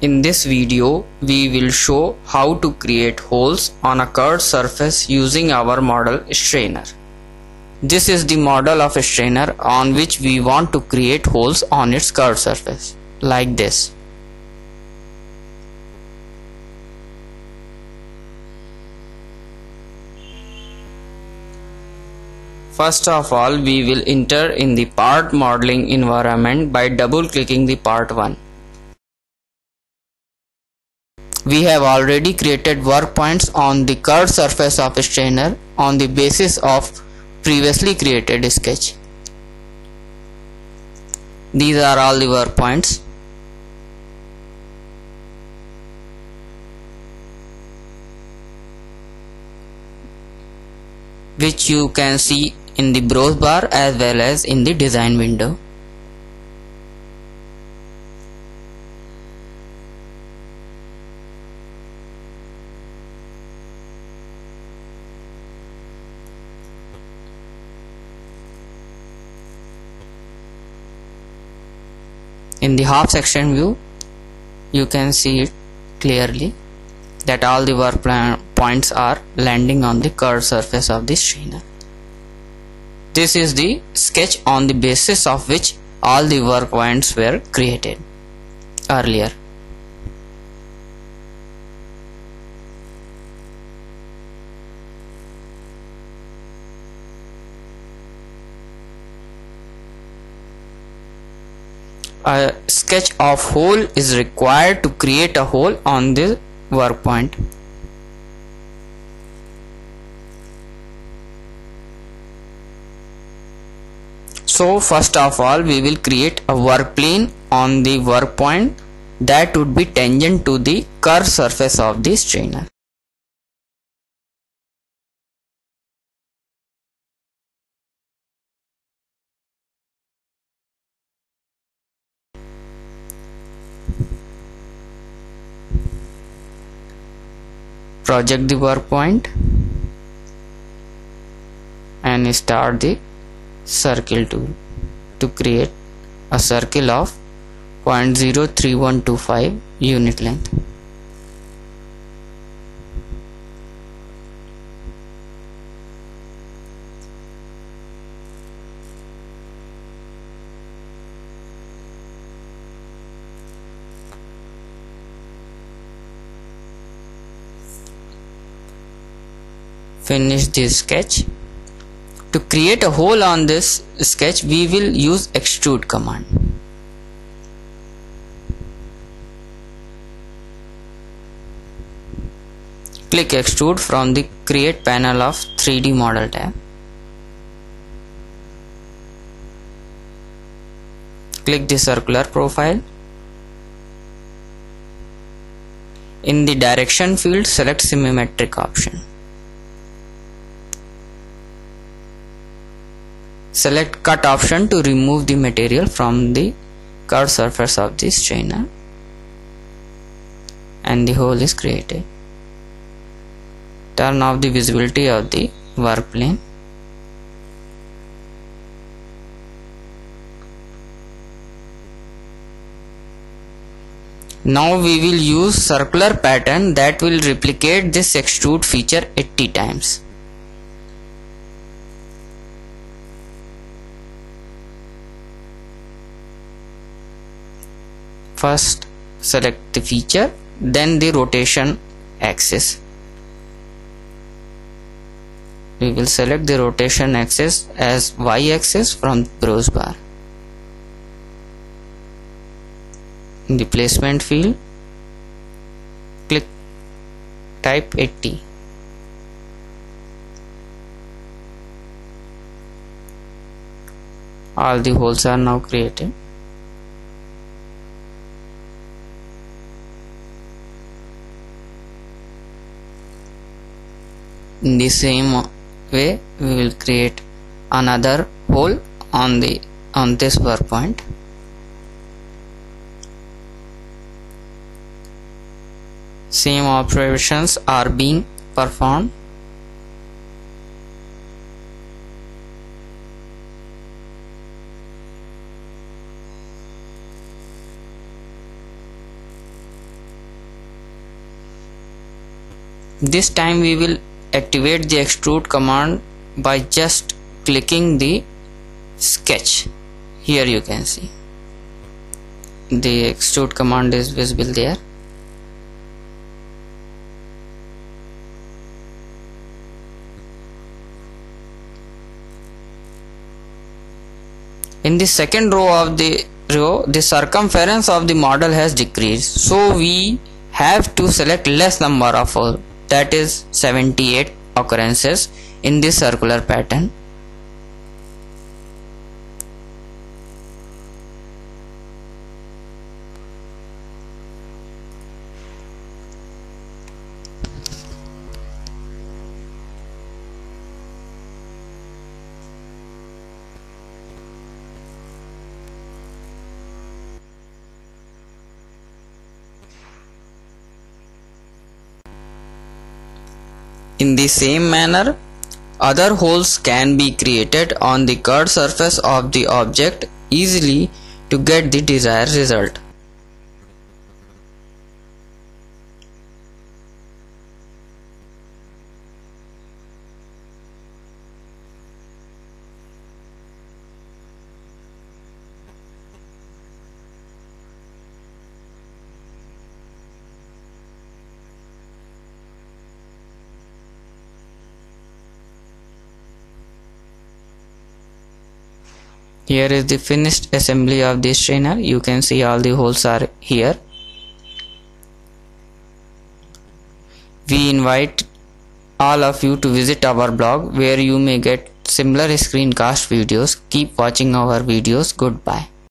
this video, we will show how to create holes on a curved surface using our model strainer. This is the model of a strainer on which we want to create holes on its curved surface, like this. First of all, we will enter in the part modeling environment by double clicking the part 1. We have already created work points on the curved surface of a strainer on the basis of previously created sketch. These are all the work points. which you can see in the browse bar as well as in the design window. In the half section view, you can see it clearly that all the work points are landing on the curved surface of the strainer. This is the sketch on the basis of which all the work points were created earlier. A sketch of hole is required to create a hole on the work point. So first of all we will create a work plane on the work point that would be tangent to the curved surface of the strainer. Project the work point and start the circle tool to create a circle of 0.03125 unit length. Finish this sketch to create a hole on this sketch we will use extrude command. Click extrude from the create panel of 3D model tab. Click the circular profile. In the direction field select symmetric option. Select cut option to remove the material from the curved surface of the strainer and the hole is created. Turn off the visibility of the work plane. Now we will use circular pattern that will replicate this extrude feature 80 times. First select the feature then the rotation axis. We will select the rotation axis as y axis from browse bar. In the placement field click type 80 all the holes are now created in the same way we will create another hole on the on this work point same operations are being performed. This time we will activate the extrude command by just clicking the sketch. Here you can see. The extrude command is visible there. In the second row of the row the circumference of the model has decreased. So we have to select less number of that is 78 occurrences in this circular pattern In the same manner, other holes can be created on the curved surface of the object easily to get the desired result. Here is the finished assembly of this strainer you can see all the holes are here. We invite all of you to visit our blog where you may get similar screencast videos. Keep watching our videos. Goodbye